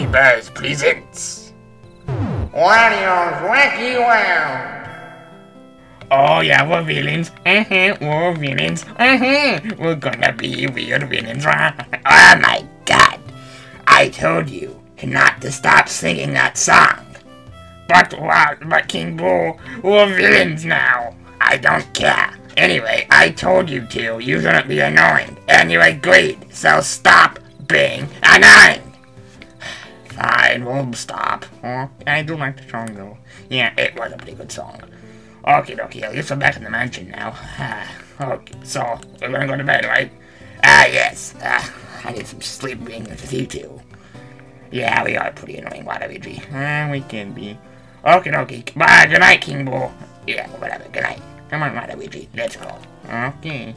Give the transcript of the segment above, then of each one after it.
Beanie Buzz presents. Wario's Wacky World. Oh yeah, we're villains. Uh-huh, we're villains. Uh-huh. We're gonna be weird villains. oh my god. I told you not to stop singing that song. But what, but King Boo, we're villains now. I don't care. Anyway, I told you to. You shouldn't be annoying. And you agreed. So stop being annoying. Fine, we'll stop. Oh, I do like the song though. Yeah, it was a pretty good song. Okay, okay, at least we're back in the mansion now. okay, so we're gonna go to bed, right? Ah, yes. Uh, I need some sleep being with you two. Yeah, we are pretty annoying, Waluigi. Ah, we can be. Okay, okay. Bye, good night, King Boo. Yeah, whatever, good night. Come on, Waluigi, let's go. Okay.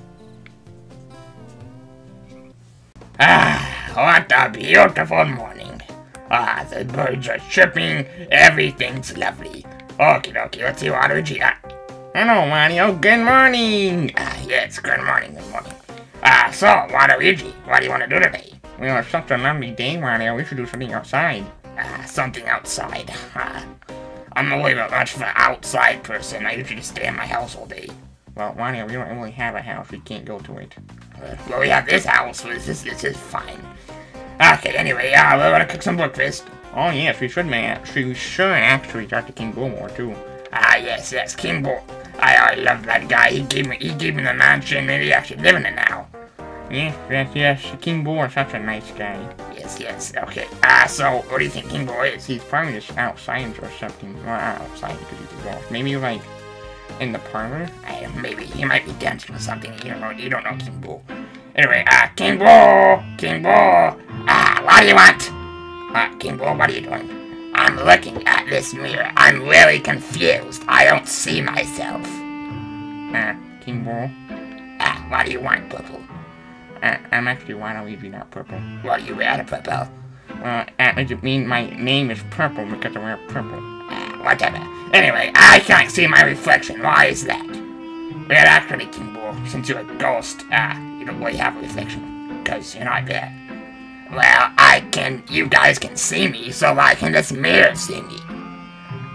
Ah, what a beautiful morning. Ah, the birds are chirping, everything's lovely. Okay, okay, let's see Waluigi. Ah. Hello, Mario, good morning. Ah, yes, good morning, good morning. Ah, so, Waluigi, what do you want to do today? Well, it's such a lovely day, Mario, we should do something outside. Ah, something outside. Ah. I'm a bit much of an outside person. I usually stay in my house all day. Well, Mario, we don't really have a house. We can't go to it. Uh, well, we have this house. This is, this is fine. Okay, anyway, uh, we're gonna cook some breakfast. Oh, yes, we should, man. We should actually talk to King Boo more, too. Ah, yes, yes, King Boo. I, I love that guy. He gave me, he gave me the mansion, and he actually live in it now. Yes, yes, yes. King Boo is such a nice guy. Yes, yes, okay. Ah, uh, so, what do you think King Boo is? He's probably just outside or something. Well, outside because he's boss. Maybe, like, in the parlor? Uh, maybe. He might be dancing or something. You don't know, you don't know King Boo. Anyway, ah, uh, King Boo! King Boo! What do you want? Uh, King Boo, what are you doing? I'm looking at this mirror. I'm really confused. I don't see myself. Ah, King Boo? Ah, what do you want, Purple? I, am actually Waluigi, not we be not purple. Well, you wear purple. Well, that doesn't mean my name is purple because I wear purple. Uh, whatever. Anyway, I can't see my reflection. Why is that? Well, actually, King Boo, since you're a ghost, uh, you don't really have a reflection. Because you're not there. Well, I can, you guys can see me, so why can this mirror see me?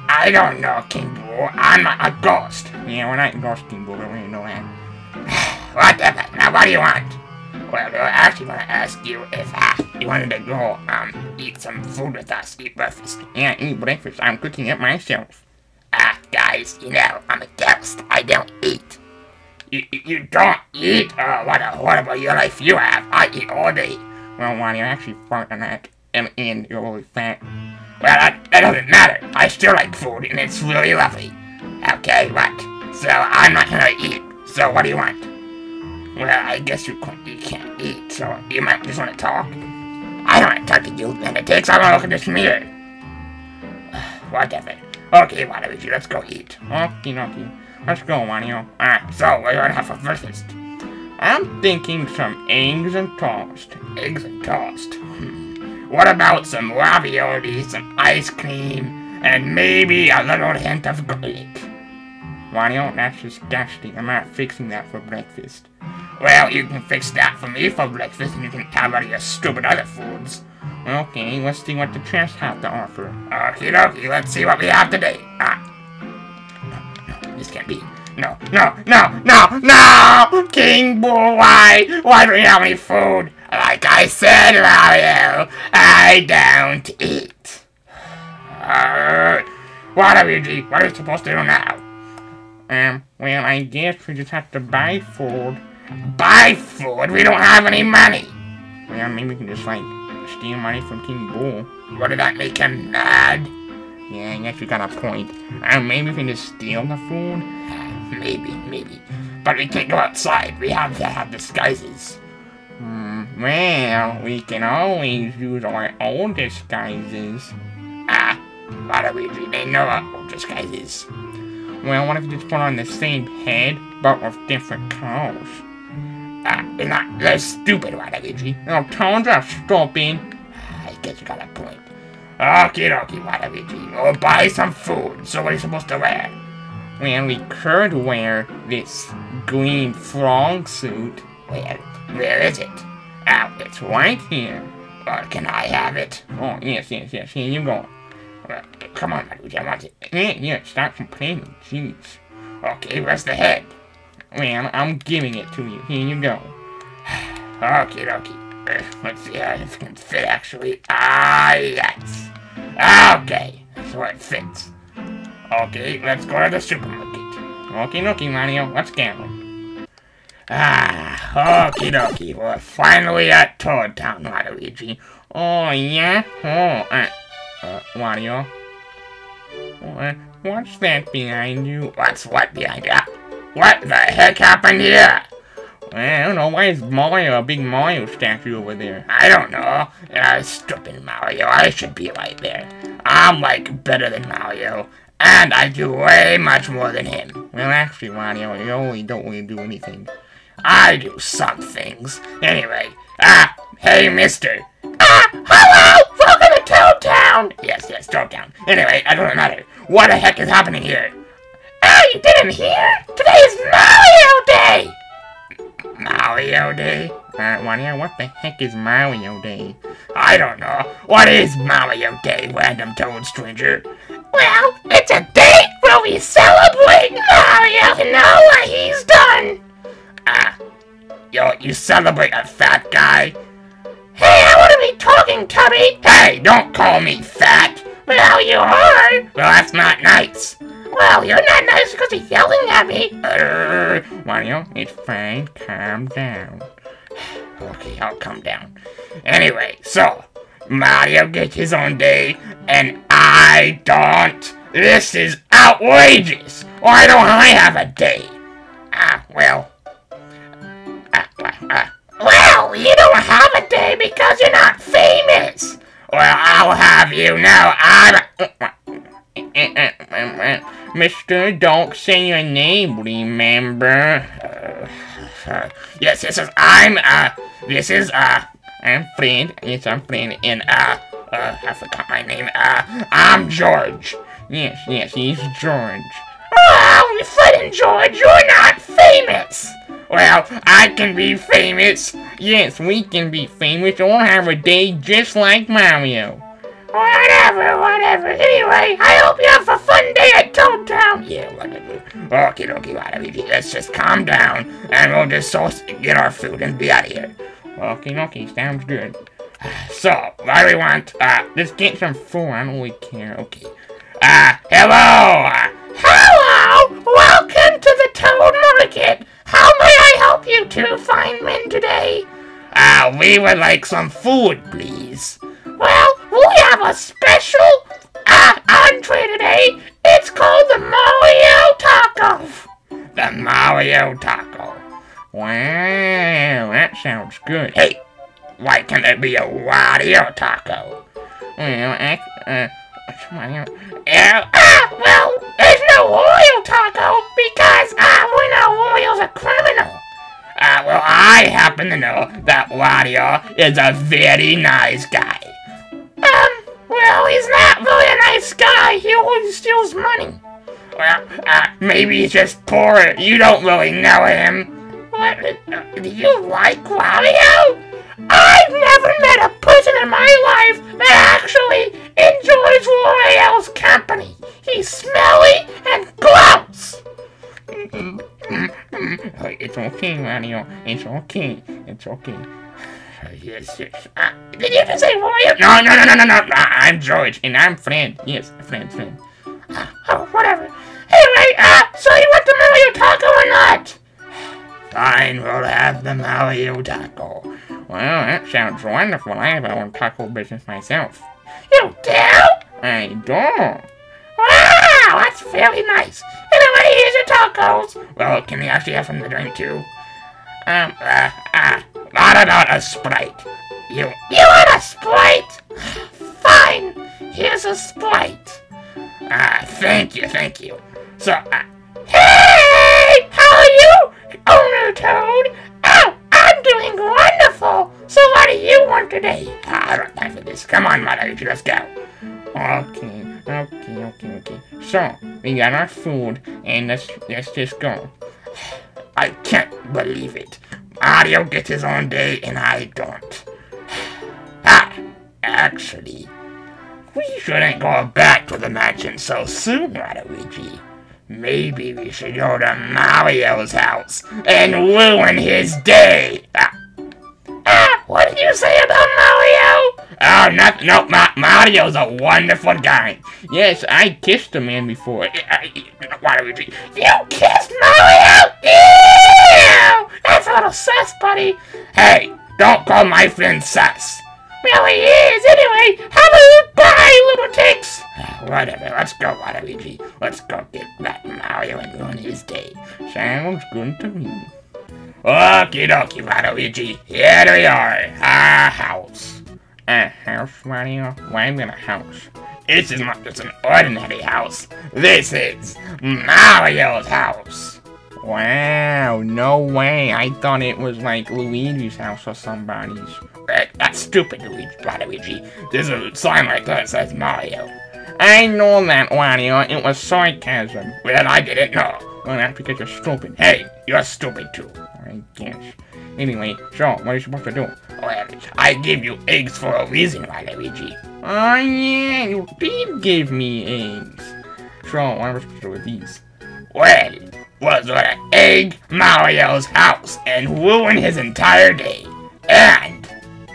I don't know, King Boo. I'm not a ghost. Yeah, we're not ghost, King Boo, but we know that. Whatever. Now, what do you want? Well, I actually want to ask you if uh, you wanted to go um eat some food with us, eat breakfast. Yeah, eat breakfast. I'm cooking it myself. Ah, guys, you know, I'm a ghost. I don't eat. You, you don't eat? Oh, what a horrible life you have. I eat all day. Well, why you actually fart on that and, and you're really fat. Well, that, that doesn't matter. I still like food, and it's really lovely. Okay, what? So, I'm not gonna eat. So, what do you want? Well, I guess you, you can't eat, so you might just want to talk. I don't want to talk to you, and it takes I want to look at this mirror. Whatever. Okay, Waluigi, let's go eat. Okay, okay. Let's go, Wario. Alright, so you gonna have for breakfast? I'm thinking some eggs and toast. Eggs and toast? Hmm. What about some ravioli, some ice cream, and maybe a little hint of garlic? Wario, that's disgusting. I'm not fixing that for breakfast. Well, you can fix that for me for breakfast, and you can have all your stupid other foods. Okay, let's see what the chest has to offer. Okie dokie, let's see what we have today. Ah. No, no, this can't be. No, no, no, no, no! King Boo, why? Why do we have any food? Like I said, Mario, I don't eat. Uh, what are we, what are we supposed to do now? Um, well, I guess we just have to buy food. Buy food? We don't have any money! Well, maybe we can just, like, steal money from King Boo. What did that make him mad? Yeah, I guess you got a point. Uh, maybe we can just steal the food? Maybe, maybe. But we can't go outside. We have to have disguises. Hmm, well, we can always use our own disguises. Ah, Waluigi, they know our old disguises. Well, what if you just put on the same head, but with different clothes? Ah, you're not that stupid, Waluigi. No, tones are stupid. I guess you got a point. Okie dokie, Waluigi. We'll buy some food. So what are you supposed to wear? Well, we could wear this green frog suit. Where, where is it? Oh, it's right here. Or can I have it? Oh, yes, yes, yes. Here you go. Uh, come on, I want it. Yeah, yeah, stop complaining. Jeez. Okay, where's the head? Well, I'm giving it to you. Here you go. okay, dokie. Uh, let's see how it can fit actually. Ah, yes. Okay, that's where it fits. Okay, let's go to the supermarket. Okie dokie, Mario. Let's go. Ah, okie dokie. We're finally at Toad Town, Waluigi. Oh, yeah? Oh, uh, uh, Wario. Uh, what's that behind you? What's what behind you? What the heck happened here? I don't know. Why is Mario a big Mario statue over there? I don't know. Uh, stupid Mario. I should be right there. I'm like better than Mario. And I do way much more than him. Well, actually, Mario, you only don't really do anything. I do some things. Anyway, ah, hey, mister. Ah, hello! Welcome to Toad Town! Yes, yes, Toad Town. Anyway, I don't matter. What the heck is happening here? Ah, you didn't hear? Today's Mario Day! Mario Day? Uh, Mario, what the heck is Mario Day? I don't know. What is Mario Day, random toad stranger? Well, it's a day where we celebrate Mario and all what he's done. Ah, yo, you celebrate a fat guy? Hey, I want to be talking, Tubby. Hey, don't call me fat. Well, you are. Well, that's not nice. Well, you're not nice because you're yelling at me. Mario, it's fine. Calm down. Okay, I'll calm down. Anyway, so Mario gets his own day, and I don't. This is outrageous. Why don't I have a day? Ah, well. Ah, ah, ah. Well, you don't have a day because you're not famous. Well, I'll have you know I'm. Mister, don't say your name, remember? Uh, yes, this is, I'm. Uh, this is. Uh, I'm Fred. Yes, I'm Fred. and uh, uh, I forgot my name. Uh, I'm George. Yes, yes, he's George. Oh, Fred and George, you're not famous. Well, I can be famous. Yes, we can be famous or have a day just like Mario. Whatever, whatever. Anyway, I hope you have a fun day at Toad Town. Yeah, whatever. Okay, dokie, whatever. Let's just calm down and we'll just get our food and be out of here. Okay, okay, sounds good. So, what do we want? Uh, Let's get some food. I don't really care. Okay. uh, hello! Hello! Welcome to the Toad Market. How may I help you two fine men today? Uh, we would like some food, please. Well, we have a special uh, entree today. It's called the Mario Taco. The Mario Taco. Wow, that sounds good. Hey, why can't it be a Wario Taco? Well, I, uh, Yeah, ah, well, there's no Wario Taco because, ah, we know Wario's a criminal. Ah, well, I happen to know that Wario is a very nice guy. He's not really a nice guy. He always steals money. Well, uh, maybe he's just poor. You don't really know him. What? uh, Do you like Wario? I've never met a person in my life that actually enjoys Wario's company. He's smelly and gross. uh, it's okay, Mario. It's okay. It's okay. Yes, yes. Uh, did you just say Wario? No, no, no, no, no, no. Uh, I'm George. And I'm Fred. Yes, Fred, Fred. Oh, whatever. Anyway, uh, so you want the Mario Taco or not? Fine, we'll have the Mario Taco. Well, that sounds wonderful. I have my own taco business myself. You do? I don't. Wow, that's very nice. Anyway, here's your tacos. Well, can we actually have some to drink too? Um, uh, uh, not about a Sprite. You, you want a Sprite? Fine, here's a Sprite. Ah, thank you, thank you. So, uh, hey, how are you, Owner Toad? Oh, I'm doing wonderful. So what do you want today? Ah, I don't have for this. Come on, Mother, let's go. Okay, okay, okay, okay. So, we got our food, and let's, let's just go. I can't believe it. Mario gets his own day and I don't. Ah, actually, we shouldn't go back to the mansion so soon, Waluigi. Maybe we should go to Mario's house and ruin his day. Ah No, Ma Mario's a wonderful guy. Yes, I kissed a man before. Waluigi, you kissed Mario? Ew! That's a little sus, buddy. Hey, don't call my friend sus. Well, he is, anyway. How about you bye, little ticks? Whatever, let's go, Waluigi. Let's go get that Mario and ruin his day. Sounds good to me. Okie dokie, Waluigi. Here we are, our house. A house, Mario? Why in a house? This is not just an ordinary house. This is Mario's house. Wow, no way. I thought it was like Luigi's house or somebody's. That, that's stupid, Luigi, Waluigi. There's a sign like that says Mario. I know that, Wario. It was sarcasm. Well, I didn't know. Well, that's because you're stupid. Hey, you're stupid too. I guess. Anyway, so, what are you supposed to do? Well, I give you eggs for a reason, Waluigi. Oh, yeah, you did give me eggs. So, what am I supposed to do with these? Well, was to egg Mario's house and ruin his entire day. And,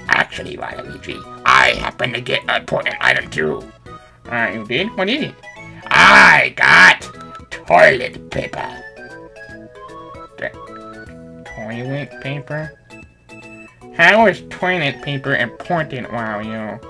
actually, Waluigi, I happen to get an important item too. Uh, you did? What is it? I got toilet paper. Toilet paper? How is toilet paper important, Wario?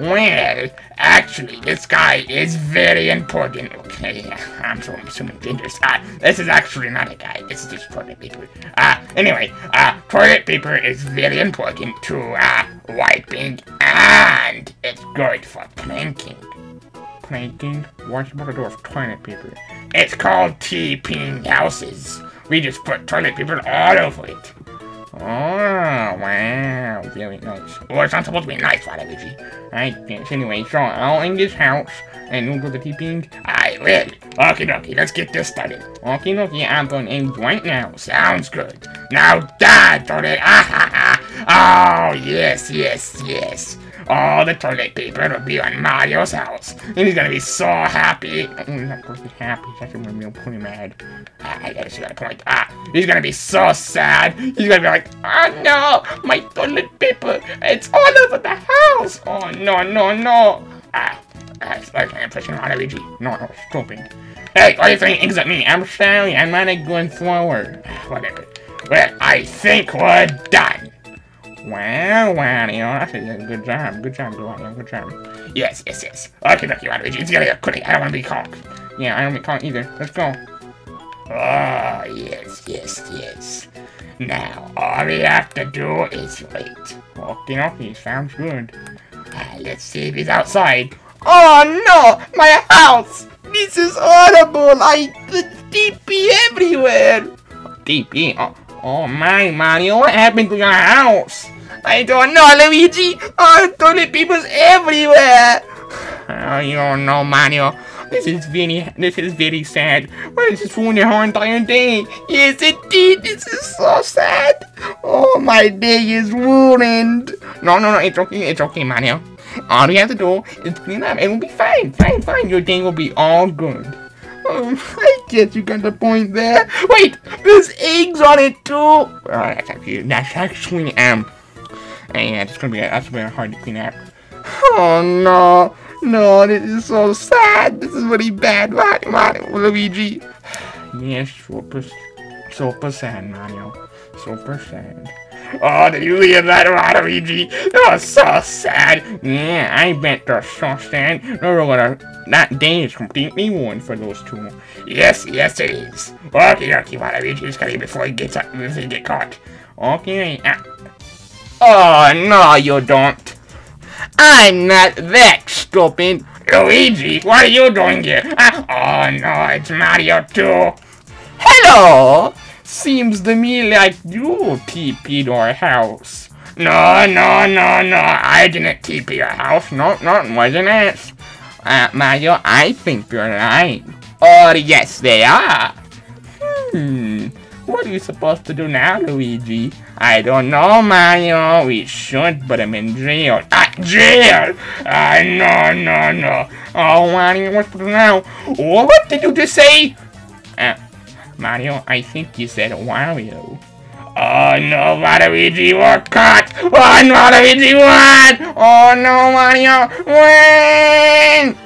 Well, actually, this guy is very important. Okay, I'm so assuming dangerous. Ah, uh, this is actually not a guy. This is just toilet paper. Ah, uh, anyway, uh, toilet paper is very important to, uh, wiping, and it's good for planking. Planking? What's supposed to do with toilet paper? It's called TPing houses. We just put toilet paper all over it. Oh, wow. Very nice. Well, it's not supposed to be nice, Waluigi. I guess. Anyway, so I'll end this house and you'll go to TPing. I will. Okay, dokie, let's get this started. Okay, dokie, I'm going to end right now. Sounds good. Now, Dad, toilet. Ah, ha, ha. Oh, yes, yes, yes all the toilet paper will be on Mario's house. And he's gonna be so happy. He's not to be happy. He's actually gonna be pretty mad. Ah, I gotta see that point. Ah, he's gonna be so sad. He's gonna be like, oh no, my toilet paper. It's all over the house. Oh no, no, no. Ah, that's like my impression on Luigi. No, no, stupid. Hey, are you throwing eggs at me? I'm sorry, I'm not a good thrower. Whatever. Well, I think we're done. Wow, Wario, that's a good job. Good job, Wario. Good job. Yes, yes, yes. Okay, okay, Wario. It's gonna get quick. I don't want to be caught. Yeah, I don't want to be caught either. Let's go. Oh, yes, yes, yes. Now, all we have to do is wait. Okay, okay, sounds good. Uh, let's see if he's outside. Oh no, my house! This is horrible! I the TP everywhere! TP? Oh, oh my, Mario, what happened to your house? I don't know, Luigi. Oh, toilet paper's everywhere. Oh, you don't know, Mario. This is very, this is very sad. Is this ruin your whole entire day? Yes, indeed. This is so sad. Oh, my day is ruined. No, no, no. It's okay. It's okay, Mario. All you have to do is clean up. It will be fine. Fine, fine. Your day will be all good. Oh, I guess you got the point there. Wait, there's eggs on it too. Oh, that's actually, that's actually, um, and it's gonna be that's gonna be hard to clean up. Oh no, no, this is so sad. This is really bad, Mario, Mario Luigi. Yes, super, super sad, Mario. Super sad. Oh, did you hear that, Waluigi? That was so sad. Yeah, I bet they're so sad. They're gonna, that day is completely ruined for those two. Yes, yes it is. Okay, okay, Waluigi, just gotta before he gets up, before he get caught. Okay, uh, Oh, no, you don't. I'm not that stupid. Luigi, what are you doing here? Ah, oh, no, it's Mario too. Hello! Seems to me like you TP'd our house. No, no, no, no, I didn't TP your house. No, no, wasn't it? Uh, Mario, I think you're lying. Oh, yes, they are. Hmm. What are you supposed to do now, Luigi? I don't know, Mario. We should put him in jail. Ah, jail. Ah, no, no, no. Oh, Wario, what's now? What did you just say? Uh, Mario, I think you said Wario. Oh no, Waluigi, we're caught! One, Waluigi, one! Oh no, Mario, win!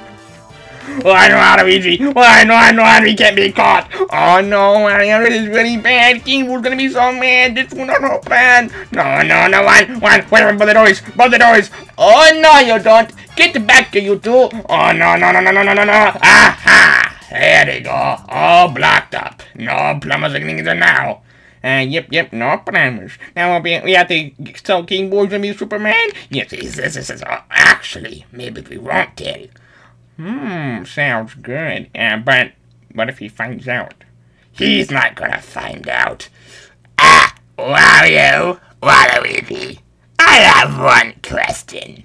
One, Waluigi, one, one, one, we can't be caught! Oh no, Mario, this is really bad. King Boo's gonna be so mad. This will not happen. No, no, no, one, one, wait, wait, by the doors, by the doors! Oh no, you don't. Get back, you two. Oh no, no, no, no, no, no, no, no! Aha! There they go, all blocked up. No plumbers or anything now. Uh, yep, yep, no promise. Now be, we have to tell King Boo's gonna be Superman? Yes, this, this, this is, uh, actually, maybe we won't tell. Hmm, sounds good. Uh, but what if he finds out? He's not gonna find out. Ah, Wario, Waluigi, I have one question.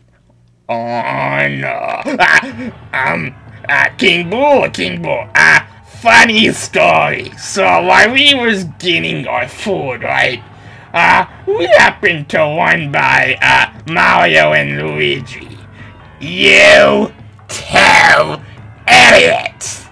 Oh no. Ah, um, uh, King Boo, King Boo, ah, funny story. So while we was getting our food, right, uh, we happened to run by, uh, Mario and Luigi. You tell idiots!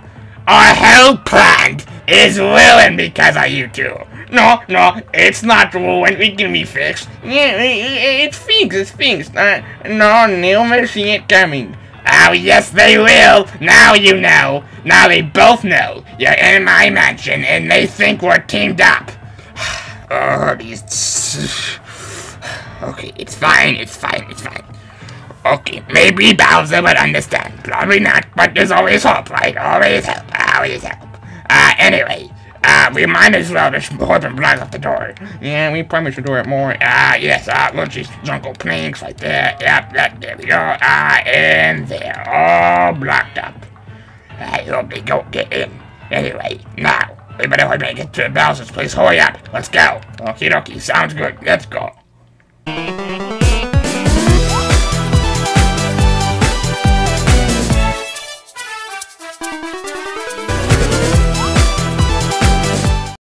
Our whole plan is ruined because of you two. No, no, it's not ruined. It can be fixed. Yeah, it's fixed. It's fixed. Uh, no, they'll never see it coming. Oh, yes, they will. Now you know. Now they both know. You're in my mansion, and they think we're teamed up. oh, these... Okay, it's fine, it's fine, it's fine. Okay, maybe Bowser would understand. Probably not, but there's always hope, right? Always hope, always hope. Uh, anyway, uh, we might as well just open block up the door. Yeah, we probably should do it more. Ah, uh, yes, uh, we'll just jungle planks right there. Yep, that, there we go. Ah, uh, and they're all blocked up. I hope they don't get in. Anyway, now, we better make it to Bowser's place. Hurry up, let's go. Okie dokie, sounds good, let's go.